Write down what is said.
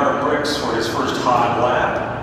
Connor Bricks for his first hot lap.